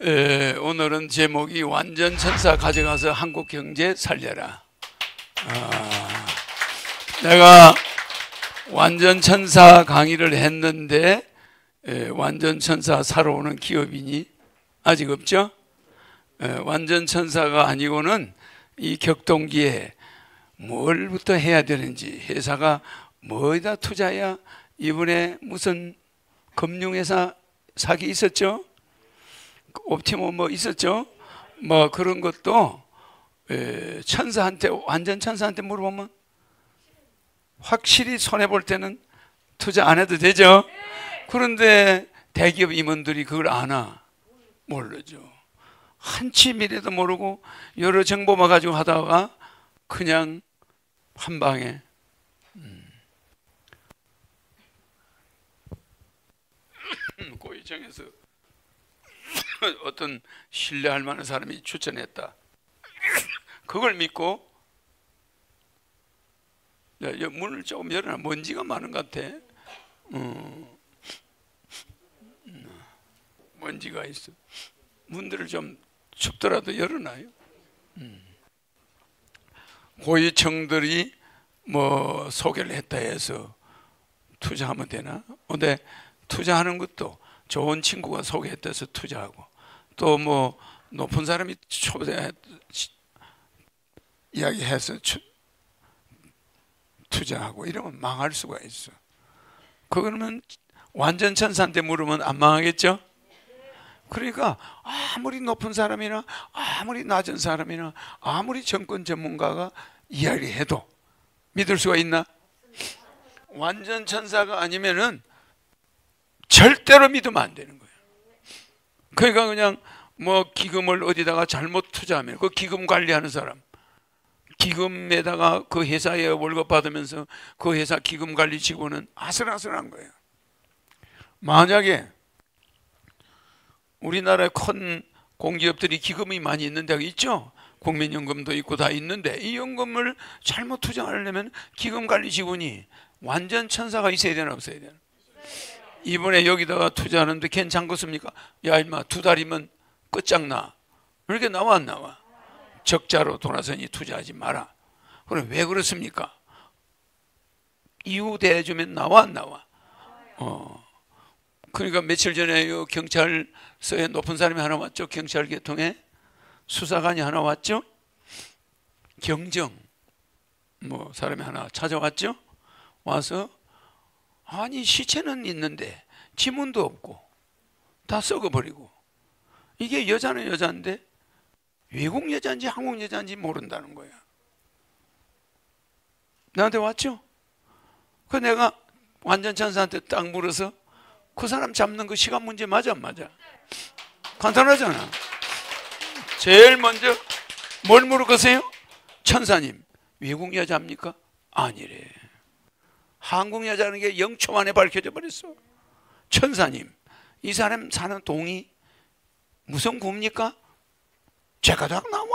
에, 오늘은 제목이 완전 천사 가져가서 한국 경제 살려라. 아, 내가 완전 천사 강의를 했는데 에, 완전 천사 사러 오는 기업인이 아직 없죠? 에, 완전 천사가 아니고는 이 격동기에 뭘부터 해야 되는지 회사가 뭐에다 투자해야 이번에 무슨 금융회사 사기 있었죠? 옵티모 뭐 있었죠? 뭐 그런 것도 에, 천사한테 완전 천사한테 물어보면 확실히 손해 볼 때는 투자 안 해도 되죠. 그런데 대기업 임원들이 그걸 아나 모르죠. 한치 미래도 모르고 여러 정보만 가지고 하다가 그냥 한 방에 음. 고위청에서 어떤 신뢰할 만한 사람이 추천했다. 그걸 믿고 야, 문을 조금 열어놔. 먼지가 많은 것 같아. 어. 먼지가 있어. 문들을 좀 춥더라도 열어놔요. 음. 고위청들이 뭐 소개를 했다 해서 투자하면 되나? 근데 투자하는 것도 좋은 친구가 소개했다 해서 투자하고 또 뭐 높은 사람이 초대 이야기해서 추, 투자하고 이러면 망할 수가 있어. 그거는 완전 천사한테 물으면 안 망하겠죠? 그러니까 아무리 높은 사람이나 아무리 낮은 사람이나 아무리 정권 전문가가 이야기해도 믿을 수가 있나? 완전 천사가 아니면은 절대로 믿으면 안 되는 거예요. 그러니까 그냥 뭐 기금을 어디다가 잘못 투자하면 그 기금 관리하는 사람 기금에다가 그 회사에 월급 받으면서 그 회사 기금 관리 직원은 아슬아슬한 거예요. 만약에 우리나라에 큰 공기업들이 기금이 많이 있는 데가 있죠. 국민연금도 있고 다 있는데 이 연금을 잘못 투자하려면 기금 관리 직원이 완전 천사가 있어야 되나 없어야 되나? 이번에 여기다가 투자하는데 괜찮겠습니까? 야 임마 두 달이면 끝장나. 이렇게 나와 안 나와? 적자로 돌아서니 투자하지 마라. 그럼 왜 그렇습니까? 이유 대주면 나와 안 나와? 어. 그러니까 며칠 전에 경찰서에 높은 사람이 하나 왔죠. 경찰 계통에 수사관이 하나 왔죠. 경정 뭐 사람이 하나 찾아왔죠. 와서 아니 시체는 있는데 지문도 없고 다 썩어버리고 이게 여자는 여자인데 외국 여자인지 한국 여자인지 모른다는 거야. 나한테 왔죠? 그 내가 완전 천사한테 딱 물어서 그 사람 잡는 거 시간 문제 맞아 안 맞아? 간단하잖아. 제일 먼저 뭘 물어보세요? 천사님 외국 여자입니까? 아니래. 한국 여자는 게 0초 만에 밝혀져 버렸어. 천사님 이 사람 사는 동이 무슨 구입니까? 제가닥 나와.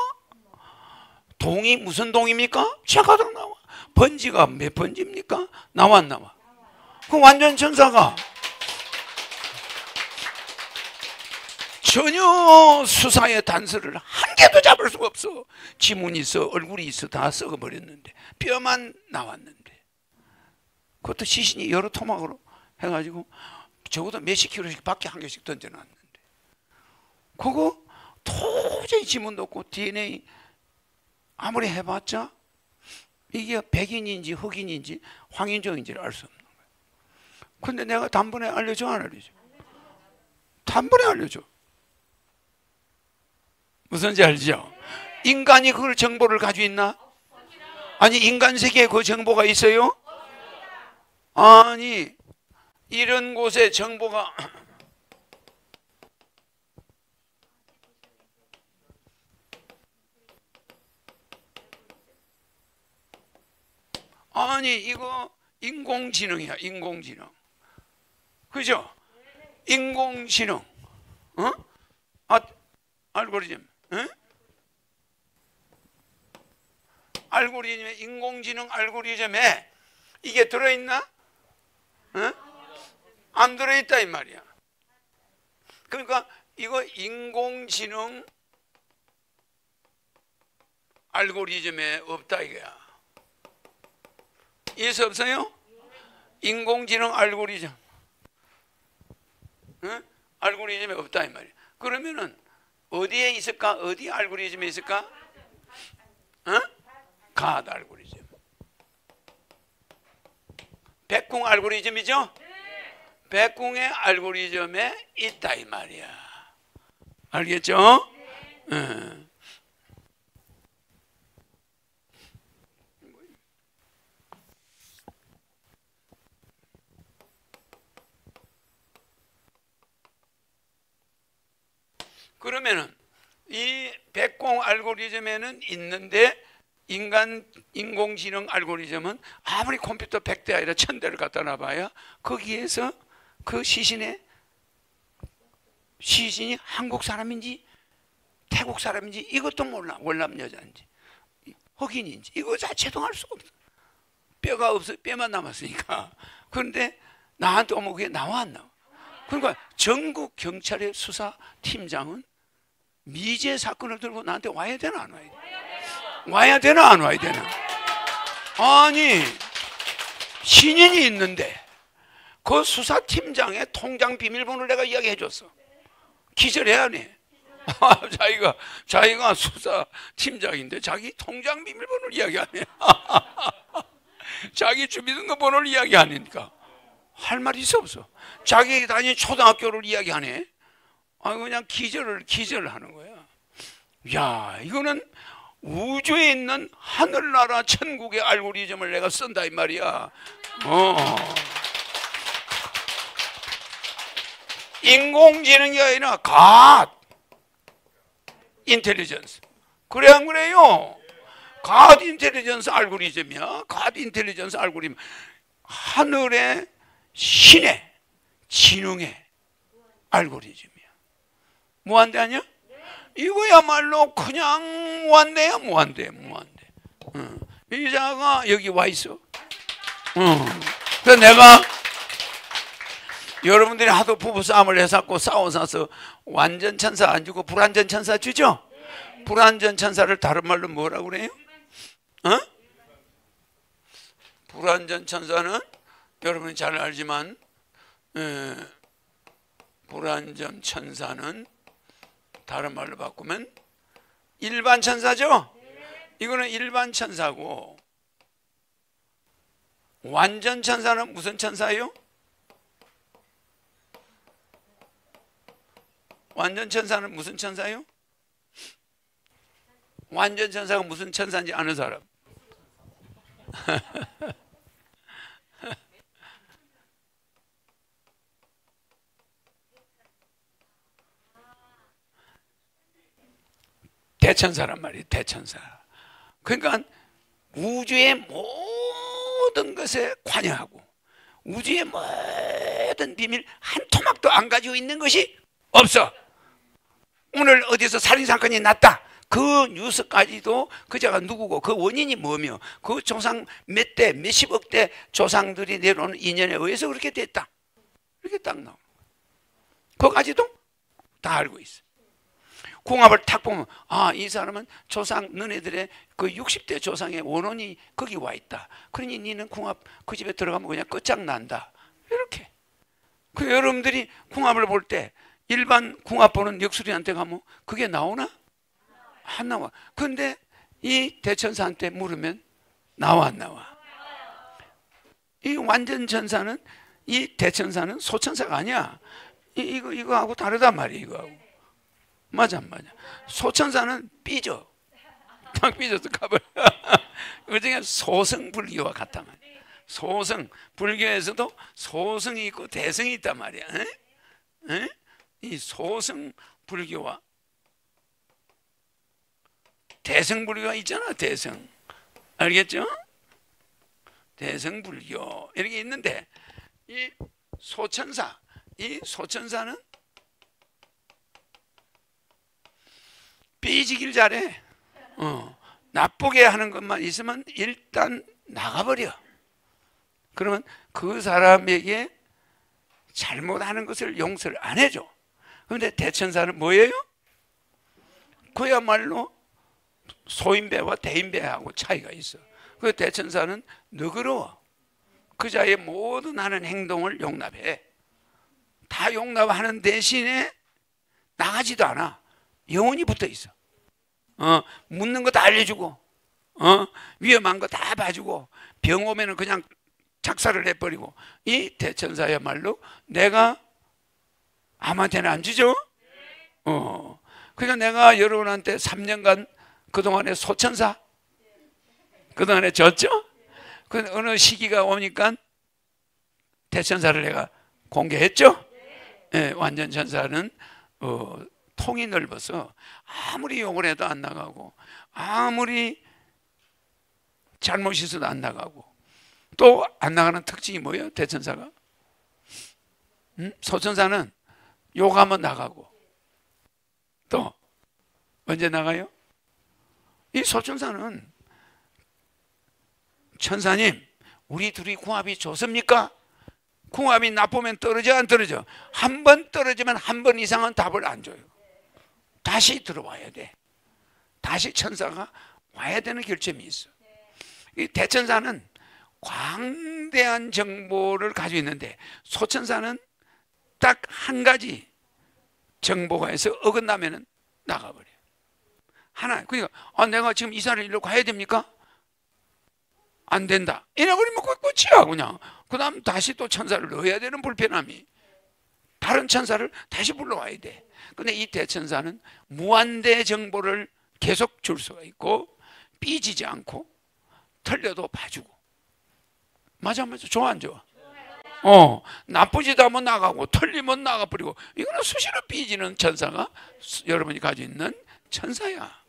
동이 무슨 동입니까? 제가닥 나와. 번지가 몇 번지입니까? 나와 안 나와? 그 완전 천사가 전혀 수사의 단서를 한 개도 잡을 수가 없어. 지문이 있어, 얼굴이 있어, 다 썩어버렸는데 뼈만 나왔는데 그것도 시신이 여러 토막으로 해가지고 적어도 몇십 킬로씩 밖에 한 개씩 던져놨는데 그거 도저히 지문도 없고 DNA 아무리 해봤자 이게 백인인지 흑인인지 황인종인지를 알 수 없는 거예요. 근데 내가 단번에 알려줘 안 알려줘? 단번에 알려줘. 무슨 지 알죠? 인간이 그 정보를 가지고 있나? 아니 인간 세계에 그 정보가 있어요? 아니 이런 곳에 정보가 아니 이거 인공지능이야 인공지능 그죠? 인공지능 어? 아, 알고리즘 어? 알고리즘에 인공지능 알고리즘에 이게 들어있나? 어? 안 들어있다 이 말이야 그러니까 이거 인공지능 알고리즘에 없다 이거야. 이해서 없어요? 인공지능 알고리즘. 응? 알고리즘에 없다 이 말이야. 그러면은 어디에 있을까? 어디 알고리즘에 있을까? 응? 갓 알고리즘. 백궁 알고리즘이죠? 백궁의 알고리즘에 있다 이 말이야. 알겠죠? 응. 그러면은 이 백공 알고리즘에는 있는데 인간 인공지능 알고리즘은 아무리 컴퓨터 100대 아니라 1000대를 갖다 놔봐야 거기에서 그 시신의 시신이 한국 사람인지 태국 사람인지 이것도 몰라. 월남 여자인지. 흑인인지. 이거 자체도 알 수가 없어. 뼈가 없어. 뼈만 남았으니까. 그런데 나한테 오면 그게 나와 안 나와? 그러니까 전국 경찰의 수사 팀장은 미제 사건을 들고 나한테 와야 되나 안 와야 되나? 와야 되나 안 와야 되나? 아니 신인이 있는데 그 수사팀장의 통장 비밀번호를 내가 이야기해 줬어. 기절해야 해. 자기가 자기가 수사팀장인데 자기 통장 비밀번호를 이야기하네. 자기 주민등록번호를 이야기 하니까 할 말이 있어 없어. 자기 다닌 초등학교를 이야기하네. 아 그냥 기절을 기절하는 거야. 야 이거는 우주에 있는 하늘나라 천국의 알고리즘을 내가 쓴다 이 말이야. 어. 인공지능이 아니라 God intelligence. 그래 안 그래요? God intelligence 알고리즘이야. God intelligence 알고리즘. 하늘의 신의 지능의 알고리즘. 무한대 아니야? 이거야말로 그냥 무한대야 무한대 무한대 응. 의자가 여기 와 있어 응. 그래서 내가 여러분들이 하도 부부싸움을 해갖고 싸워서 완전 천사 안 주고 불완전 천사 주죠? 불완전 천사를 다른 말로 뭐라고 그래요? 어? 불완전 천사는 여러분이 잘 알지만 에, 불완전 천사는 다른 말로 바꾸면 일반 천사죠? 이거는 일반 천사고 완전 천사는 무슨 천사예요? 완전 천사는 무슨 천사예요? 완전 천사가 무슨 천사인지 아는 사람? 대천사란 말이에요. 대천사. 그러니까 우주의 모든 것에 관여하고 우주의 모든 비밀 한 토막도 안 가지고 있는 것이 없어. 오늘 어디서 살인 사건이 났다. 그 뉴스까지도 그자가 누구고 그 원인이 뭐며 그 조상 몇 대 몇십억 대 조상들이 내려오는 인연에 의해서 그렇게 됐다. 이렇게 딱 나와. 그거까지도 다 알고 있어. 궁합을 탁 보면 아 이 사람은 조상 너네들의 그 60대 조상의 원혼이 거기 와 있다. 그러니 니는 궁합 그 집에 들어가면 그냥 끝장난다. 이렇게. 그 여러분들이 궁합을 볼 때 일반 궁합 보는 역술이한테 가면 그게 나오나? 안 나와. 근데 이 대천사한테 물으면 나와 안 나와? 이 완전 천사는 이 대천사는 소천사가 아니야. 이, 이거 이거하고 다르단 말이야 이거하고. 맞아 맞아? 소천사는 삐져. 딱 삐져서 가버 그중에 소승불교와 같단 말이야. 소승 불교에서도 소승이 있고 대승이 있단 말이야. 에? 에? 이 소승 불교와 대승 불교가 있잖아 대승. 알겠죠? 대승 불교. 이렇게 있는데 이 소천사 이 소천사는 삐지길 잘해. 어, 나쁘게 하는 것만 있으면 일단 나가버려. 그러면 그 사람에게 잘못하는 것을 용서를 안 해줘. 그런데 대천사는 뭐예요? 그야말로 소인배와 대인배하고 차이가 있어. 그 대천사는 너그러워. 그 자의 모든 하는 행동을 용납해. 다 용납하는 대신에 나가지도 않아. 영원히 붙어 있어. 어, 묻는 거 다 알려주고, 어, 위험한 거 다 봐주고, 병 오면은 그냥 작사를 해버리고, 이 대천사야말로 내가 아무한테는 안 주죠? 어. 그러니까 내가 여러분한테 3년간 그동안에 소천사, 그동안에 졌죠? 그 어느 시기가 오니까 대천사를 내가 공개했죠? 네, 완전 천사는 어, 통이 넓어서 아무리 욕을 해도 안 나가고 아무리 잘못 있어도 안 나가고 또 안 나가는 특징이 뭐예요? 대천사가 음? 소천사는 욕하면 나가고 또 언제 나가요? 이 소천사는 천사님 우리 둘이 궁합이 좋습니까? 궁합이 나쁘면 떨어져 안 떨어져? 한 번 떨어지면 한 번 이상은 답을 안 줘요. 다시 들어와야 돼. 다시 천사가 와야 되는 결점이 있어. 이 대천사는 광대한 정보를 가지고 있는데 소천사는 딱 한 가지 정보가 해서 어긋나면은 나가버려. 하나. 그러니까 아, 내가 지금 이사를 일로 가야 됩니까? 안 된다. 이래버리면 그 끝이야 그냥. 그 다음 다시 또 천사를 넣어야 되는 불편함이. 다른 천사를 다시 불러와야 돼. 근데 이 대천사는 무한대 정보를 계속 줄 수가 있고 삐지지 않고 틀려도 봐주고. 맞아 맞아? 좋아 안 좋아? 어 나쁘지도 않으면 나가고 틀리면 나가버리고. 이거는 수시로 삐지는 천사가 여러분이 가지고 있는 천사야.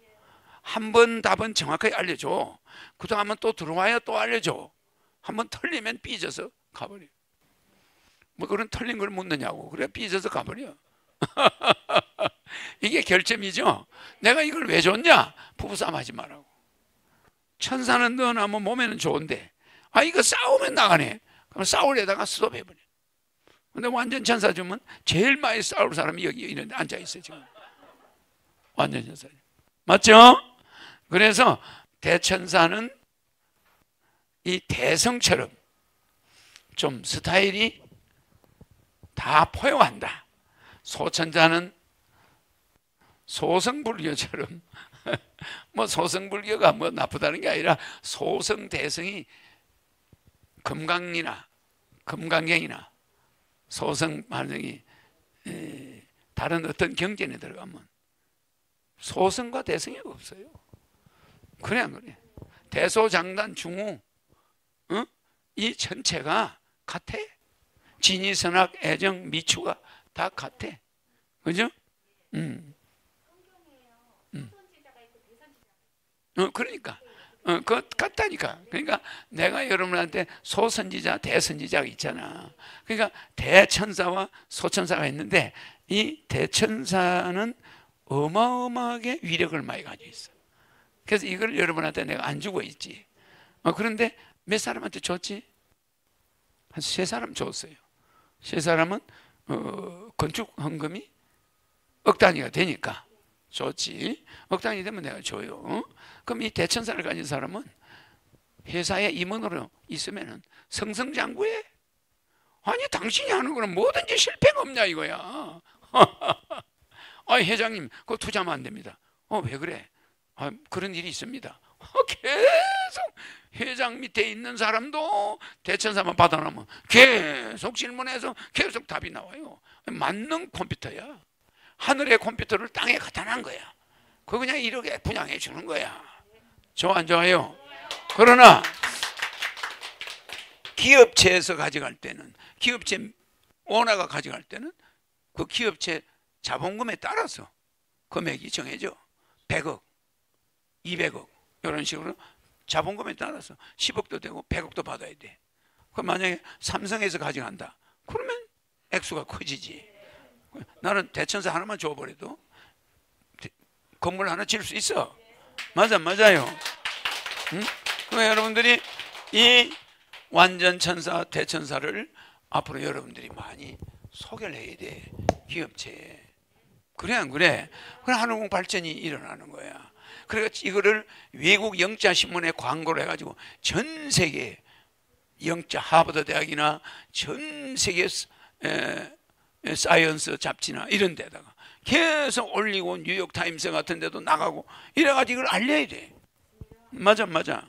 한 번 답은 정확하게 알려줘. 그 다음은 또 들어와야 또 알려줘. 한 번 틀리면 삐져서 가버려. 뭐 그런 틀린 걸 묻느냐고. 그래 삐져서 가버려 이게 결점이죠. 내가 이걸 왜 줬냐? 부부싸움 하지 말라고. 천사는 넣어놔면 몸에는 좋은데, 아, 이거 싸우면 나가네. 그럼 싸우려다가 스톱해버려. 근데 완전 천사 주면 제일 많이 싸울 사람이 여기 이런 데 앉아 있어요, 지금. 완전 천사. 맞죠? 그래서 대천사는 이 대성처럼 좀 스타일이 다 포용한다. 소천자는 소성불교처럼 뭐 소성불교가 뭐 나쁘다는 게 아니라 소성대성이 금강이나 금강경이나 소성 반성이 다른 어떤 경전에 들어가면 소성과 대성이 없어요. 안 그래? 대소장단 중후 어? 이 전체가 같아. 진이선악 애정 미추가 다 같아. 그죠? 음. 음. 어, 그러니까. 어, 그 같다니까. 그러니까 내가 여러분한테 소선지자, 대선지자가 있잖아. 그러니까 대천사와 소천사가 있는데 이 대천사는 어마어마하게 위력을 많이 가지고 있어. 그래서 이걸 여러분한테 내가 안 주고 있지. 어, 그런데 몇 사람한테 줬지? 한 세 사람 줬어요. 세 사람은 어, 건축 헌금이 억 단위가 되니까 좋지. 억 단위 되면 내가 줘요. 어? 그럼 이 대천사를 가진 사람은 회사에 임원으로 있으면은 성성장구해. 아니 당신이 하는 거는 뭐든지 실패가 없냐 이거야. 아 회장님 그거 투자하면 안 됩니다. 어 왜 그래? 아, 그런 일이 있습니다. 어, 계속 회장 밑에 있는 사람도 대천사만 받아놓으면 계속 질문해서 계속 답이 나와요. 맞는 컴퓨터야. 하늘의 컴퓨터를 땅에 갖다 놓은 거야. 그거 그냥 이렇게 분양해 주는 거야. 좋아 안 좋아요? 그러나 기업체에서 가져갈 때는 기업체 오너가 가져갈 때는 그 기업체 자본금에 따라서 금액이 정해져. 100억, 200억 이런 식으로 자본금에 따라서 10억도 되고 100억도 받아야 돼. 그럼 만약에 삼성에서 가져간다. 그러면 액수가 커지지. 나는 대천사 하나만 줘버려도 건물 하나 지을 수 있어. 맞아, 맞아요. 응? 그럼 여러분들이 이 완전 천사, 대천사를 앞으로 여러분들이 많이 소개를 해야 돼. 기업체에. 그래 안 그래? 그래 한국 발전이 일어나는 거야. 그래서 이거를 외국 영자 신문에 광고를 해가지고 전 세계 영자 하버드 대학이나 전 세계 에, 사이언스 잡지나 이런 데다가 계속 올리고 뉴욕 타임스 같은 데도 나가고 이래가지고 이걸 알려야 돼. 맞아 맞아.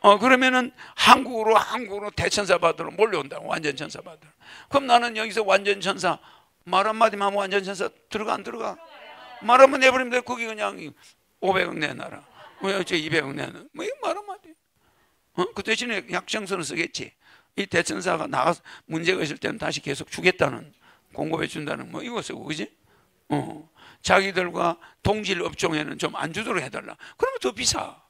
어 그러면은 한국으로 한국으로 대천사 받으러 몰려온다. 완전 천사 받으러. 그럼 나는 여기서 완전 천사 말 한마디만 하면 완전 천사 들어가 안 들어가? 말 한번 내버리면 돼. 거기 그냥 500억 내놔라. 뭐저 200억 내놔. 뭐말 한마디. 어? 그 대신에 약정서를 쓰겠지. 이 대천사가 나가서 문제가 있을 때는 다시 계속 주겠다는 공급해 준다는 뭐 이거 쓰고 그지? 어. 자기들과 동질 업종에는 좀 안 주도록 해달라. 그러면 더 비싸.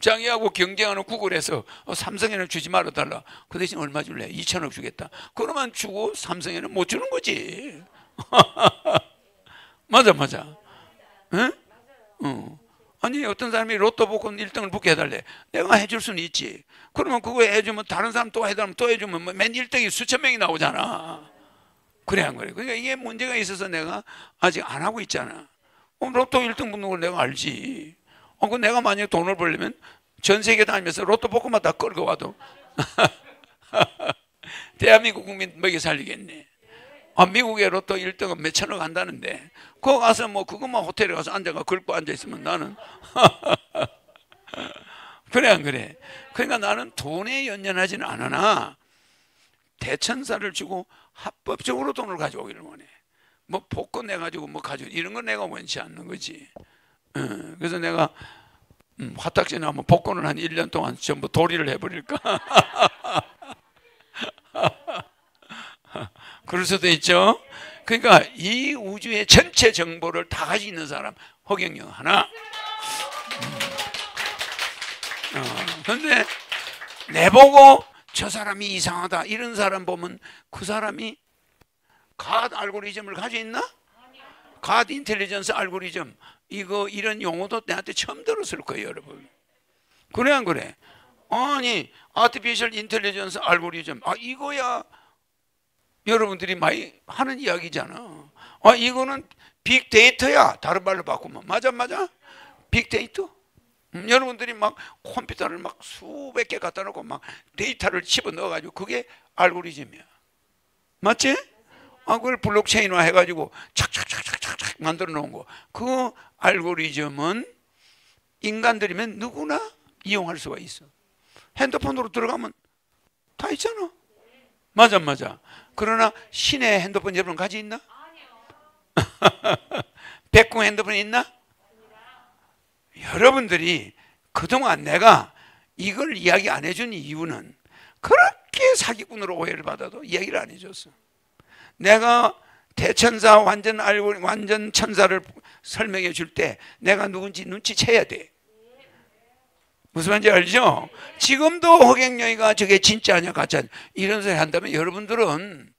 자기하고 경쟁하는 구글에서 어, 삼성에는 주지 말아달라. 그 대신 얼마 줄래? 2천억 주겠다. 그러면 주고 삼성에는 못 주는 거지. 맞아, 맞아. 응? 어. 아니 어떤 사람이 로또 복권 1등을 붙게 해달래. 내가 해줄 수는 있지. 그러면 그거 해주면 다른 사람 또 해달라면 또 해주면 뭐맨 1등이 수천 명이 나오잖아. 그래 안 그래? 그러니까 이게 문제가 있어서 내가 아직 안 하고 있잖아. 어, 로또 1등 붙는 걸 내가 알지. 어, 그 내가 만약 돈을 벌려면 전 세계 다니면서 로또 복권만 다 끌고 와도 대한민국 국민 먹여 살리겠네. 아, 미국에 로또 1등은 몇천억 한다는데 그 거 가서 뭐 그것만 호텔에 가서 앉아가 긁고 앉아 있으면 나는 그래 안 그래? 그러니까 나는 돈에 연연하지는 않으나 대천사를 주고 합법적으로 돈을 가져오기를 원해. 뭐 복권 내 가지고 뭐 가지고 이런 건 내가 원치 않는 거지. 어, 그래서 내가 음, 화딱지 나면 복권을 한 1년 동안 전부 도리를 해버릴까? 그럴 수도 있죠. 그러니까 이 우주의 전체 정보를 다 가지고 있는 사람 허경영 하나. 음. 어, 내보고 저 사람이 이상하다 이런 사람 보면 그 사람이 갓 알고리즘을 가지고 있나? God intelligence 알고리즘 이거 이런 용어도 내한테 처음 들었을 거예요, 여러분. 그래 안 그래? 아니 artificial intelligence 알고리즘 아 이거야 여러분들이 많이 하는 이야기잖아. 아, 이거는 빅데이터야. 다른 말로 바꾸면. 맞아, 맞아? 빅데이터? 음, 여러분들이 막 컴퓨터를 막 수백 개 갖다 놓고 막 데이터를 집어 넣어가지고 그게 알고리즘이야. 맞지? 아, 그걸 블록체인화 해가지고 착착착착착착 만들어 놓은 거. 그 알고리즘은 인간들이면 누구나 이용할 수가 있어. 핸드폰으로 들어가면 다 있잖아. 맞아, 맞아. 그러나 신의 핸드폰 여러분 가지 있나? 백궁 핸드폰 있나? 여러분들이 그동안 내가 이걸 이야기 안 해준 이유는 그렇게 사기꾼으로 오해를 받아도 이야기를 안 해줬어. 내가 대천사 완전 알고 완전 천사를 설명해 줄 때 내가 누군지 눈치채야 돼. 무슨 말인지 알죠? 지금도 허경영이가 저게 진짜냐 가짜냐 이런 소리 한다면 여러분들은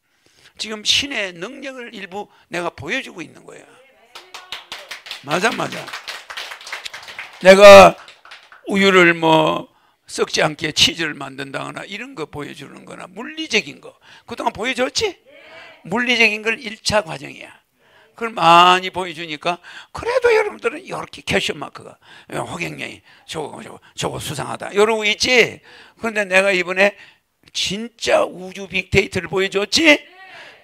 지금 신의 능력을 일부 내가 보여주고 있는 거야. 맞아 맞아. 내가 우유를 뭐 썩지 않게 치즈를 만든다거나 이런 거 보여주는 거나 물리적인 거 그동안 보여줬지? 물리적인 걸 1차 과정이야. 그걸 많이 보여주니까 그래도 여러분들은 이렇게 question mark가 허경영이 저거 저거 저거 수상하다 이러고 있지. 그런데 내가 이번에 진짜 우주 빅데이터를 보여줬지.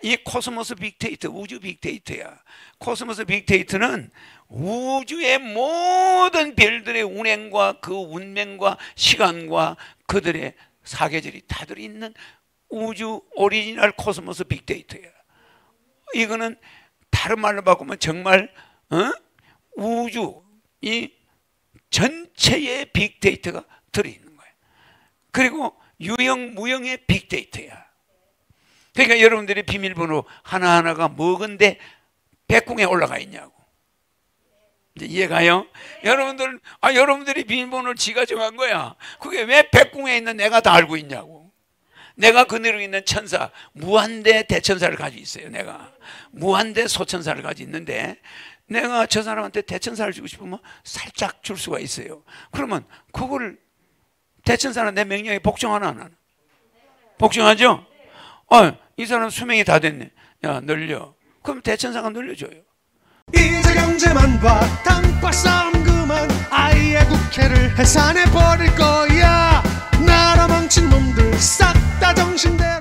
이 코스모스 빅데이터 우주 빅데이터야. 코스모스 빅데이터는 우주의 모든 별들의 운행과 그 운명과 시간과 그들의 사계절이 다 들어있는 우주 오리지널 코스모스 빅데이터야. 이거는 다른 말로 바꾸면 정말 어? 우주 이 전체의 빅데이터가 들어있는 거예요. 그리고 유형 무형의 빅데이터야. 그러니까 여러분들이 비밀번호 하나하나가 뭐건데 백궁에 올라가 있냐고. 이해가요? 여러분들, 아, 여러분들이 비밀번호를 지가 정한 거야. 그게 왜 백궁에 있는 내가 다 알고 있냐고. 내가 그늘에 있는 천사 무한대 대천사를 가지고 있어요. 내가 무한대 소천사를 가지고 있는데 내가 저 사람한테 대천사를 주고 싶으면 살짝 줄 수가 있어요. 그러면 그걸 대천사는 내 명령에 복종하나 안 하나? 복종하죠? 어, 이 사람 수명이 다 됐네. 야, 늘려. 그럼 대천사가 늘려줘요. 이제 경제만 봐 단파 싸움 그만 아예 국회를 해산해 버릴 거야 따 정신대로.